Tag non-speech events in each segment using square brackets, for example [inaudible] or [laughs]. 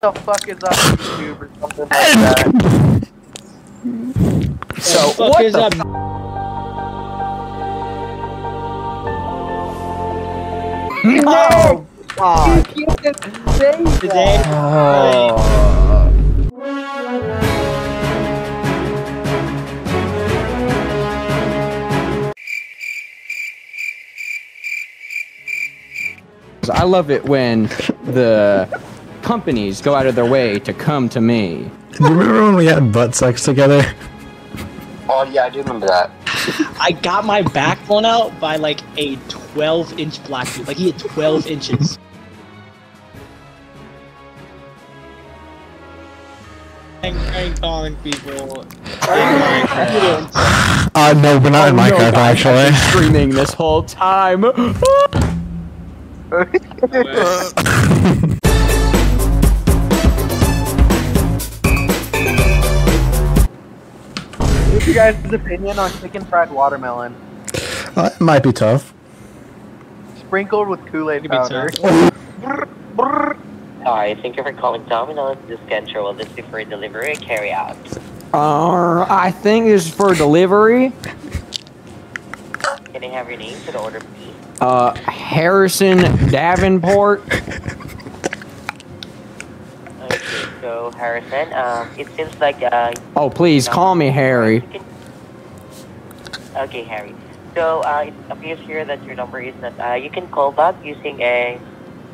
the fuck is up YouTube or something like that. [laughs] So fuck what is the up? No! Oh, fuck? You can't say Today. Oh. I love it when the companies go out of their way to come to me. Do you remember when we had butt sex together? Oh yeah, I do remember that. [laughs] I got my back blown out by like a 12 inch black dude. Like he had 12 inches. I'm, I'm calling people. Uh, no, we're not in Oh, no, Minecraft guys, I've actually. been Screaming this whole time. [laughs] [laughs] your guys' opinion on chicken fried watermelon? Uh, it might be tough. Sprinkled with Kool-Aid powder. Hi, thank you for calling Domino's. This schedule will this be for delivery or carry out? Uh, I think this is for delivery. Can I have your name for the order, please? Uh, Harrison Davenport. Okay, so Harrison, um, it seems like uh. Oh, please no- call me Harry. can- Okay, Harry. So uh, it appears here that your number is not. Uh, you can call back using a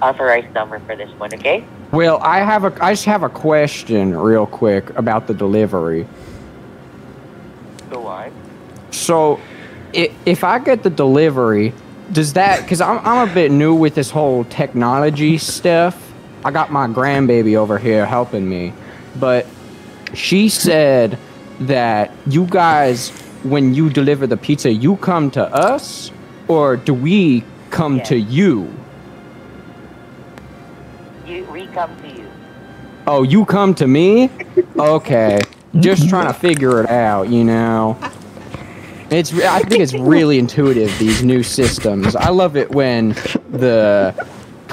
authorized number for this one. Okay. Well, I have a, I just have a question, real quick, about the delivery. Go on. So, i if I get the delivery, does that? Because I'm I'm a bit new with this whole technology stuff. I got my grandbaby over here helping me, but she said that you guys, when you deliver the pizza, you come to us, or do we come to you? You, we come to you. Oh, you come to me? Okay. Just trying to figure it out, you know. It's I think it's really intuitive these new systems. I love it when the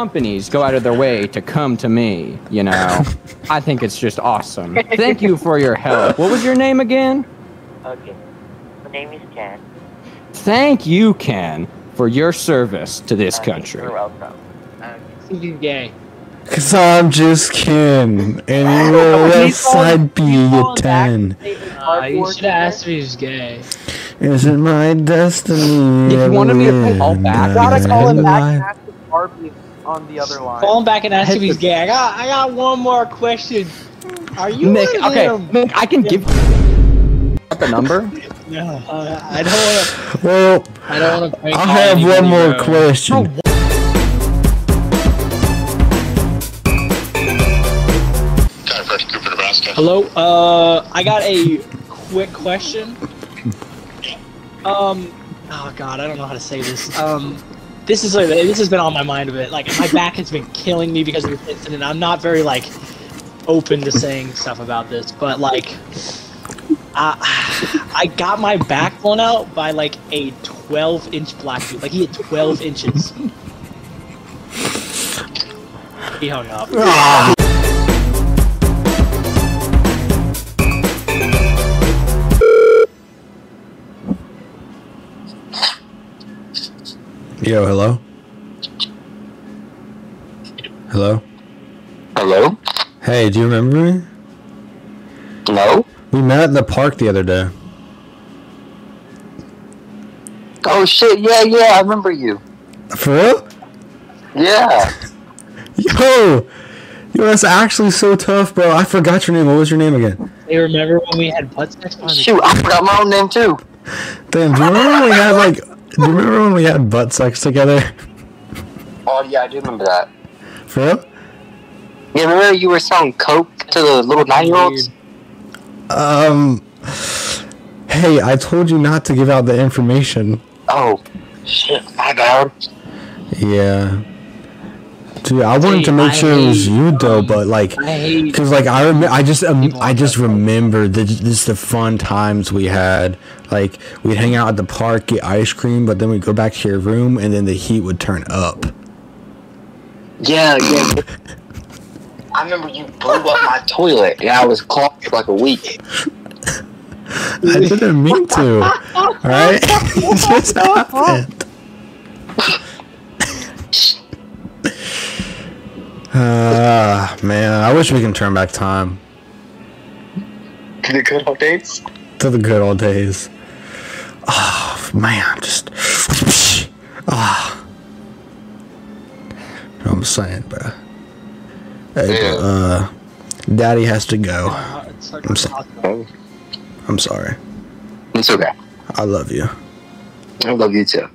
companies go out of their way to come to me, you know. [laughs] I think it's just awesome. Thank you for your help. What was your name again? Okay. My name is Ken. Thank you, Ken, for your service to this Okay, country. You're welcome. He's gay. Cause I'm just Ken, and you're a [laughs] He's calling- side B he's at calling back 10. to Uh, you should have asked if he was gay. Is it my destiny? If you wanted me to call back, I gotta call him back Life. and ask if Barbie is on the other line. Call him back and ask if he's gay. I [laughs] got, I got one more question. Are you Nick, one of okay, them- Nick, I can give the number. No, uh, I don't want to. Well, I don't want to. I have one more question. Connor Fresh Cooper, Nebraska. Hello. Uh, I got a quick question. Um. Oh God, I don't know how to say this. Um. This is like, this has been on my mind a bit. Like my back has been killing me because of this incident. I'm not very like open to saying stuff about this, but like, I I got my back blown out by like a 12 inch black dude. Like he had 12 inches. He hung up. Ah. Yo, hello? Hello? Hello? Hey, do you remember me? No? We met in the park the other day. Oh shit, yeah, yeah, I remember you. For real? Yeah. [laughs] Yo! Yo, that's actually so tough, bro. I forgot your name. What was your name again? Hey, remember when we had butt sex behind Shoot, I forgot my own name too. Damn, do you remember when we had like do [laughs] you remember when we had butt sex together? Oh yeah, I do remember that. For real? Yeah, remember you were selling coke to the little nine-year-olds? Um Hey, I told you not to give out the information. Oh, shit, my bad. Yeah. Dude, I wanted to make I sure it was you though, but like Cause like I rem- I just um, I just remember the just the fun times we had. Like we'd hang out at the park, get ice cream, but then we'd go back to your room, and then the heat would turn up. Yeah, yeah. I remember you blew up my toilet, and I was clogged for like a week. [laughs] I didn't mean to. Alright? [laughs] it just happened. [laughs] Ah, man. I wish we can turn back time To the good old days. to the good old days. Oh, man. Just. Ah. You know what I'm saying, bro. Hey, Yeah. uh, Daddy has to go. Uh, it's hard to I'm so- I'm sorry. It's okay. I love you. I love you too.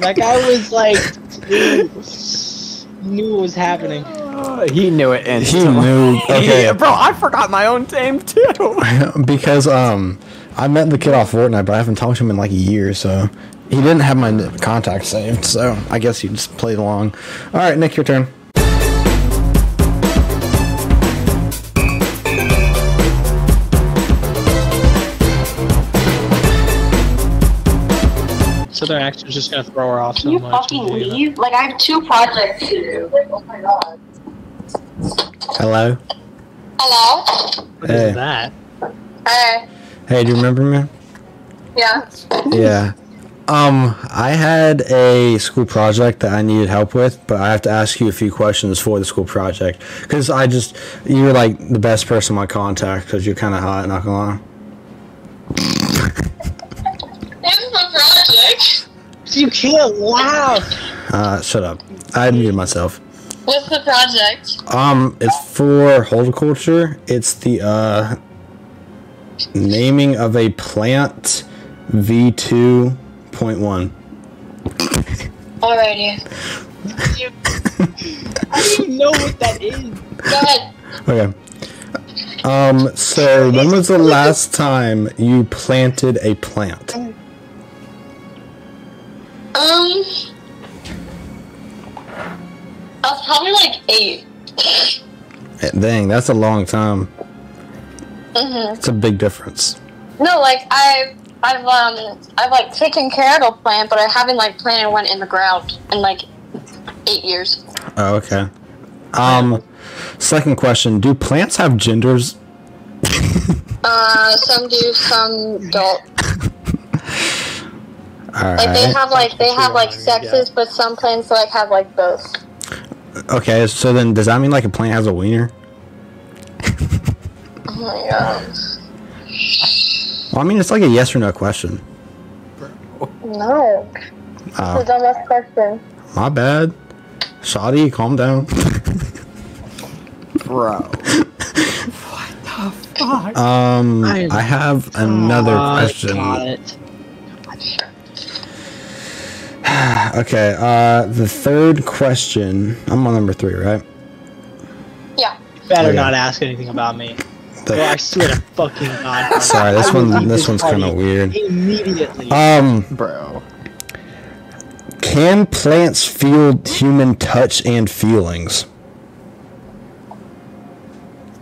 [laughs] That guy was like, knew, knew what was happening. he knew it and He knew. [laughs] Okay. bro, I forgot my own name [laughs] too. because um I met the kid off Fortnite, but I haven't talked to him in like a year, so he didn't have my contact saved. So I guess he just played along. All right, Nick, your turn. Southern accent's just gonna throw her off so Can you much. fucking leave? Like I have two projects to do. Oh my god. Hello. Hello? What Hey. is that? Hey. Hey, do you remember me? Yeah. Yeah. Um, I had a school project that I needed help with, but I have to ask you a few questions for the school project because I just you're like the best person I contact because you're kind of hot. Not gonna lie. What's the project? You can't laugh. Uh, shut up. I muted myself. What's the project? Um, it's for horticulture. It's the uh naming of a plant V two point one. Alrighty. [laughs] I don't even know what that is. Go ahead. Okay. Um, so when was the last time you planted a plant? Um I was probably like eight. Eh, Dang, that's a long time. Mm-hmm. It's a big difference. No, like I've I've um I've like taken care of a plant, but I haven't like planted one in the ground in like eight years. Oh, okay. Um, second question: Do plants have genders? [laughs] Uh, some do, some don't. All Like they have like they have like Yeah. sexes, but some plants like have like both. Okay, so then does that mean like a plant has a wiener? Oh my god. Well, I mean, it's like a yes or no question. No. Oh, The dumbest question. my bad. Shoddy, calm down. Bro. [laughs] Um, I'm- I have another Oh, question. Got it. [sighs] Okay, uh, the third question. I'm on number three, right? Yeah. Better Okay. not ask anything about me. The- Bro, I swear to fucking God. [laughs] Sorry, this one. leave This one's kind of weird. Immediately. Um, Bro. can plants feel human touch and feelings?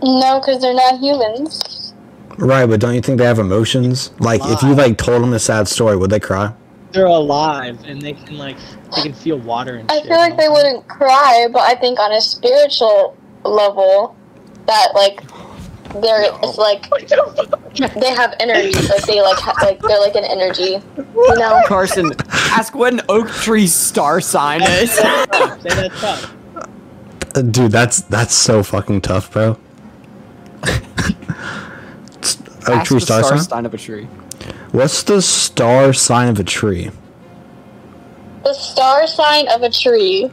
No, because they're not humans. Right, but don't you think they have emotions? Like, if you like told them a sad story, would they cry? They're alive and they can like they can feel water and shit. I feel like they wouldn't cry, but I think on a spiritual level, that like they're it's like [laughs] they have energy. Like they like ha- like they're like an energy. You know. Carson, ask what an oak tree star sign is. [laughs] Say that tough. Dude, that's that's so fucking tough, bro. [laughs] Oak Ask tree the star, star sign. sign of a tree. What's the star sign of a tree? The star sign of a tree.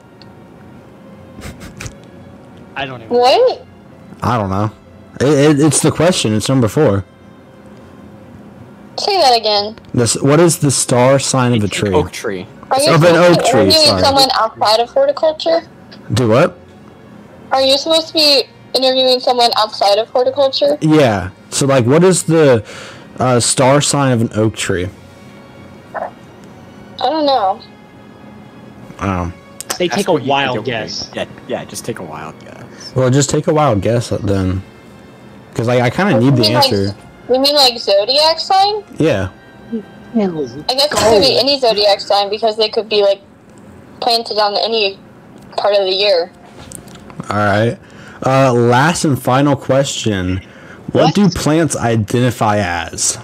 I don't even. What? I don't know. It, it, it's the question. It's number four. Say that again. This, what is the star sign of a tree? Oak tree. Are you Of an supposed to oak be tree, interviewing sorry. someone outside of horticulture? Do what? Are you supposed to be interviewing someone outside of horticulture? Yeah. So, like, what is the uh, star sign of an oak tree? I don't know. Oh. They Ask take a what you think wild it would be. guess. Yeah, yeah, just take a wild guess. Well, just take a wild guess then. Because, like, I kind of need the You mean, like- answer. You mean like zodiac sign? Yeah. I guess it could be any zodiac sign because they could be like planted on any part of the year. All right. Uh, last and final question. What, What? do plants identify as?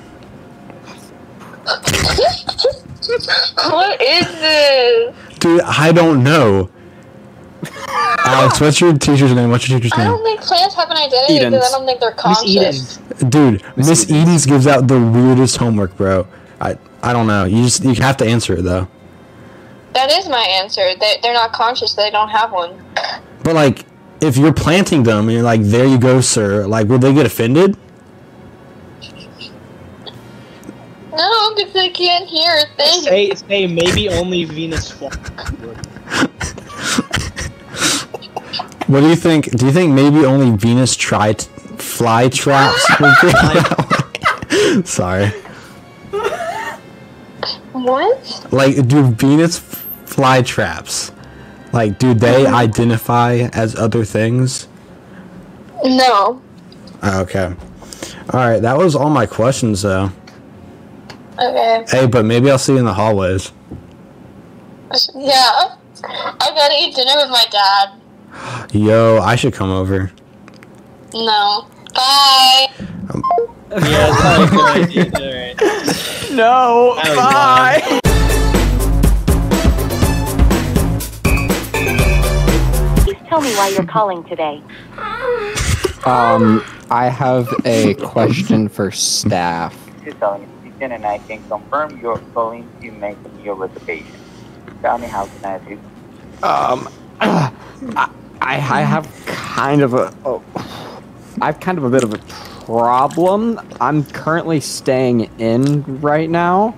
what is this? Dude, I don't know. [laughs] Alex, what's your teacher's name? What's your teacher's name? I don't think plants have an identity because I don't think they're Miss Eden. conscious. Dude, Miss Miss Edens. Edens gives out the weirdest homework, bro. I I don't know. You just you have to answer it though. That is my answer. They, they're not conscious. They don't have one. But like, if you're planting them and you're like, "There you go, sir," like, would they get offended? No, because they can't hear a thing. Say, say maybe only Venus. What do you think? Do you think maybe only Venus try fly traps? would get [laughs] that? [laughs] Sorry. What? Like, do Venus fly traps? Like, do they identify as other things? No. Okay. All right, that was all my questions, though. Okay. Hey, but maybe I'll see you in the hallways. Yeah. I gotta eat dinner with my dad. Yo, I should come over. No. Bye. Yeah, that's probably a good idea. Alright. [laughs] No, bye. Tell me why you're calling today. Um, I have a question for staff. This is Ellen and I can confirm you're going to make your reservation. Tell me how can I do? you? Um, [clears throat] I, I have kind of a, oh, I have kind of a bit of a problem. I'm currently staying in right now,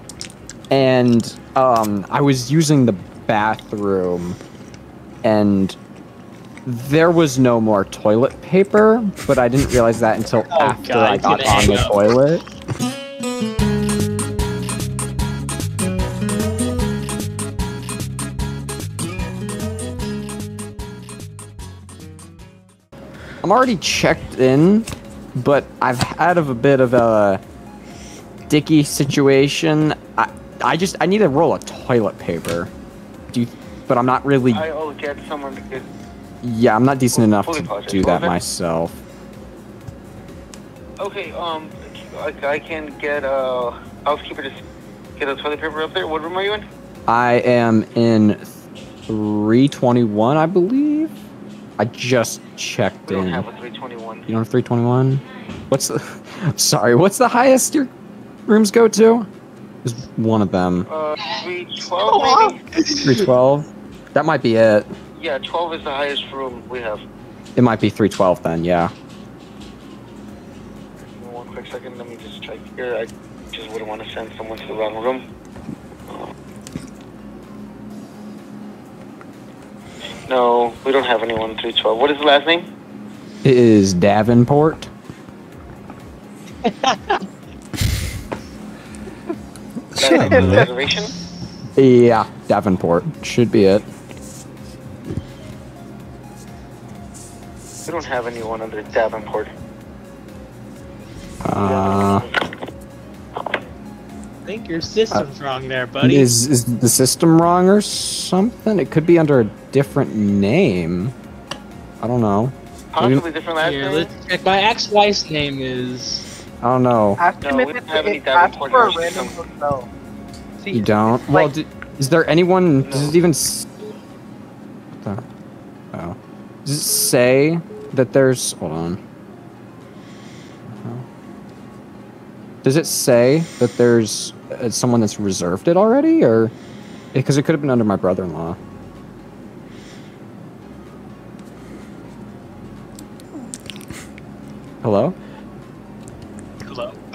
and um, I was using the bathroom, and there was no more toilet paper, but I didn't realize that until Oh, after God, I got on the out. toilet. I'm already checked in, but I've had of a bit of a dicky situation. I, I just I need to roll a toilet paper. Do you, but I'm not really. I will get someone because Yeah, I'm not decent enough Fully to apologize. do that myself. okay, um, I, I can get a housekeeper to get a toilet paper up there. What room are you in? I am in 321, I believe. I just checked We don't in. have a 321. You don't have 321? What's the? [laughs] Sorry, what's the highest your rooms go to? Is one of them Uh, 312. 312. That might be it. Yeah, 12 is the highest room we have. It might be 312 then. Yeah. One quick second, let me just check here. I just wouldn't want to send someone to the wrong room. Um, no, we don't have anyone in 312. What is the last name? It is Davenport. [laughs] That is reservation? Yeah, Davenport should be it. Don't have anyone under Davenport. Uh, I think your system's wrong there, buddy. is is the system wrong or something? It could be under a different name. I don't know. Possibly different last Here, name? let's check. My ex-wife's name is. I don't know. Ask No, him we if don't it's have any it, Davenport for a random hotel. See, You don't. Well, like- is there anyone? Does it even? What the? Oh. Does it say that there's? Hold on. Does it say that there's uh, someone that's reserved it already, or because it could have been under my brother-in-law? Hello. Hello. [laughs]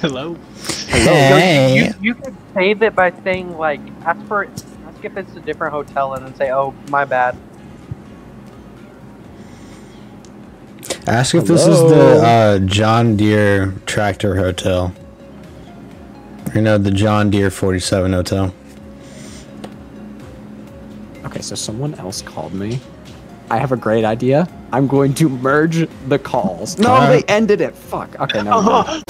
Hello. You, you could save it by saying like ask for ask if it's a different hotel and then say oh my bad. Ask if Hello? this is the uh, John Deere Tractor Hotel. You know, the John Deere 47 Hotel. Okay, so someone else called me. I have a great idea. I'm going to merge the calls. No, uh, they ended it. Fuck. Okay, no. Uh -huh.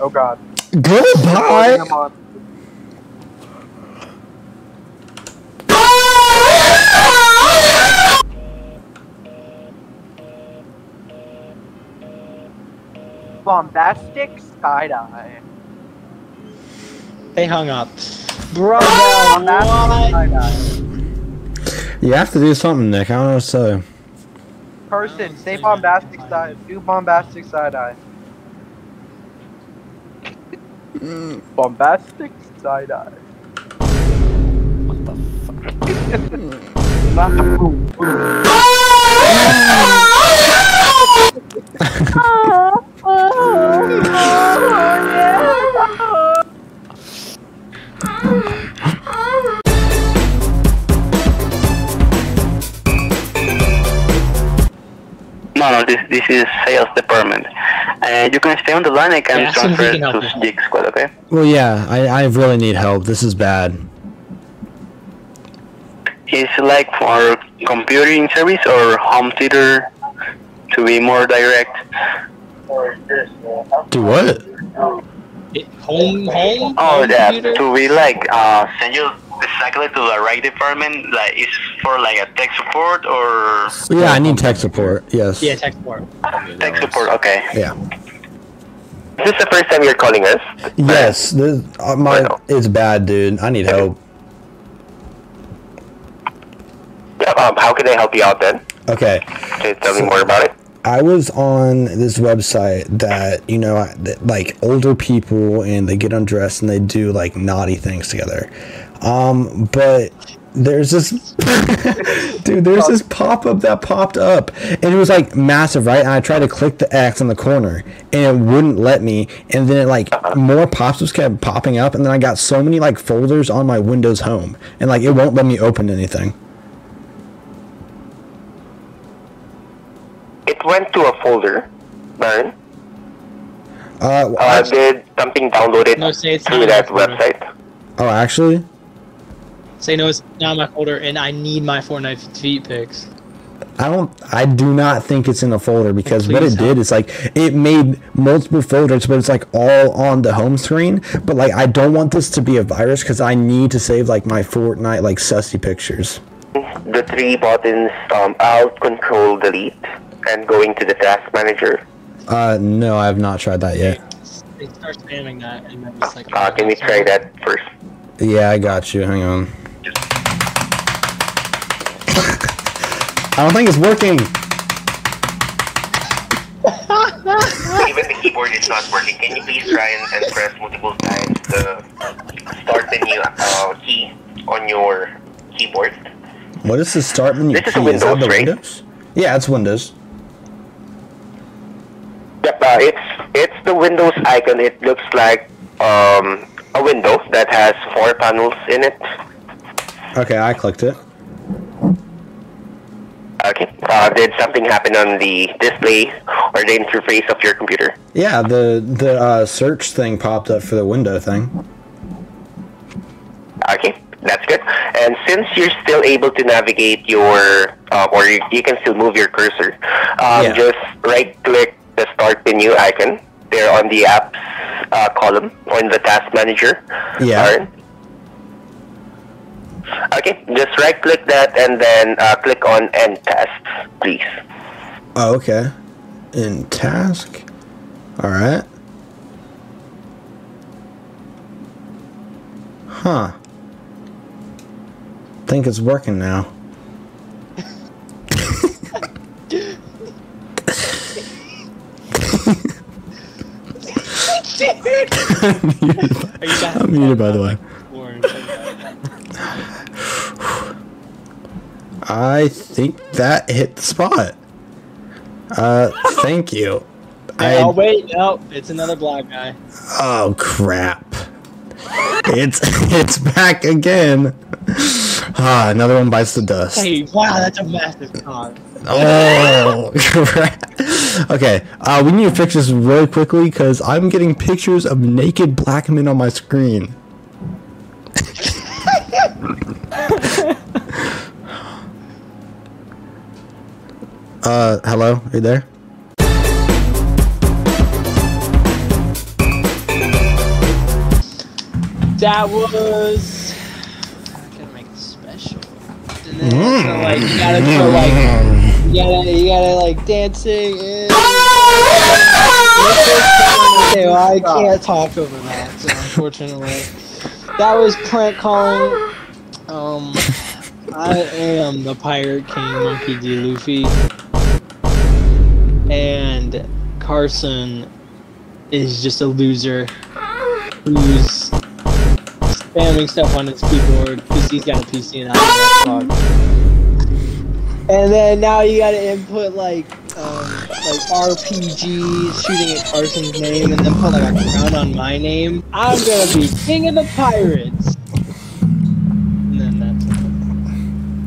Oh god. Goodbye. Bombastic side eye. They hung up. Bro, Bombastic what? side eye. You have to do something, Nick. I don't know what to say. Person, say bombastic side. Do bombastic side eye. [laughs] bombastic side eye. What the fuck? [laughs] [laughs] No, no, this this is sales department. Uh, you can stay on the line. I can Yeah, transfer can to you. Squad, okay? Well, yeah, I, I really need help. This is bad. It's like for computing service or home theater to be more direct. Do what? It- home, home. Oh, home yeah, computer? to be like uh, send you exactly to the right department. Like it's for like a tech support or Yeah, I need tech support. Yes. Yeah, tech support. tech support. Okay. Yeah. Is this the first time you're calling us? Yes. This, uh, my it's bad, dude. I need help. Yeah, um, how can I help you out then? Okay. Can you tell me more about it? I was on this website that you know, like older people, and they get undressed and they do like naughty things together. Um, but there's this [laughs] dude. There's this pop up that popped up, and it was like massive, right? And I tried to click the X in the corner, and it wouldn't let me. And then it, like more pops ups kept popping up, and then I got so many like folders on my Windows Home, and like it won't let me open anything. It went to a folder, Baron. Uh, Uh, did something downloaded No, say it's through that in my folder. website? oh, actually. Say no, it's not my folder, and I need my Fortnite feet pics. I don't. I do not think it's in a folder because what Please it did is like it made multiple folders, but it's like all on the home screen. But like I don't want this to be a virus because I need to save like my Fortnite like sussy pictures. The three buttons, um, Alt, Control, Delete, and going to the Task Manager. Uh, no, I have not tried that yet. They start spamming that, and then it's like. Uh, can we try that first? Yeah, I got you. Hang on. [laughs] I don't think it's working. Even the keyboard is not working. Can you please try and, and press multiple times the start menu uh, key on your keyboard? What is the start menu? This is a key? that Windows, the right? Windows? Yeah, it's Windows. Yep, uh, it's it's the Windows icon. It looks like um, a window that has four panels in it. Okay, I clicked it. Okay. Uh, did something happen on the display or the interface of your computer? Yeah, the the uh, search thing popped up for the window thing. Okay, that's good. And since you're still able to navigate your, uh, or you, you can still move your cursor, um, Yeah. just right-click the Start menu icon there on the Apps uh, column on the Task Manager. Yeah. Alright. Okay, just right-click that and then uh, click on End Tasks, please. Oh, okay. In task. All right. Huh. Think it's working now. I'm muted, by the way. I think that hit the spot. Uh, thank you. oh I, wait, no, it's another black guy. oh crap! It's [laughs] it's back again. Ah, another one bites the dust. Hey, wow, that's a massive con. Oh, [laughs] okay. Uh, we need to fix this really quickly because I'm getting pictures of naked black men on my screen. [laughs] uh, hello, are you there? That was. I gotta make it special. Mm. so, like, you gotta go, like you gotta, you gotta, like, dancing. And... okay, [laughs] well, I can't talk over that, so unfortunately. That was prank calling. Um, I am the Pirate King Monkey D. Luffy. And Carson is just a loser who's spamming stuff on his keyboard because he's got a PC and I have a And then now you gotta input like um, like RPG shooting at Carson's name and then put like a crown on my name. I'm gonna be king of the pirates. And then that's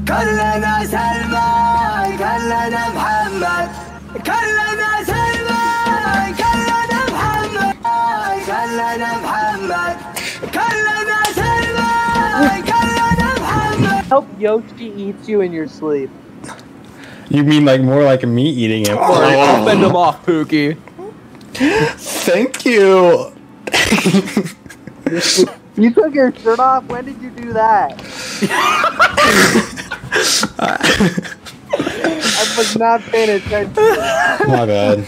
كلنا سلمان كلنا محمد كلنا سلمان كلنا محمد كلنا محمد كلنا سلمان كلنا محمد Hope Yoshi eats you in your sleep. You mean like more like me eating it? Alright, I'll fend him off, Pookie. Thank you. [laughs] You took your shirt off? When did you do that? [laughs] I was not paying attention. My bad.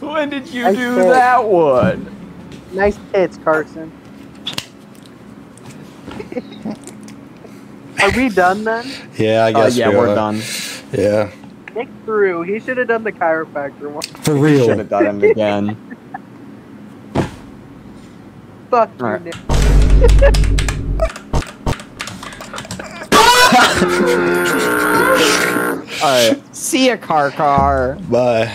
When did you I do said- that one? Nice tits, Carson. Are we done then? Yeah, I Uh, guess yeah, we we're are. done. Yeah, Nick through. He should have done the chiropractor one. for real. Should have done it again. [laughs] Fuck you, Alright. Nick. [laughs] Alright. See ya, car car. Bye.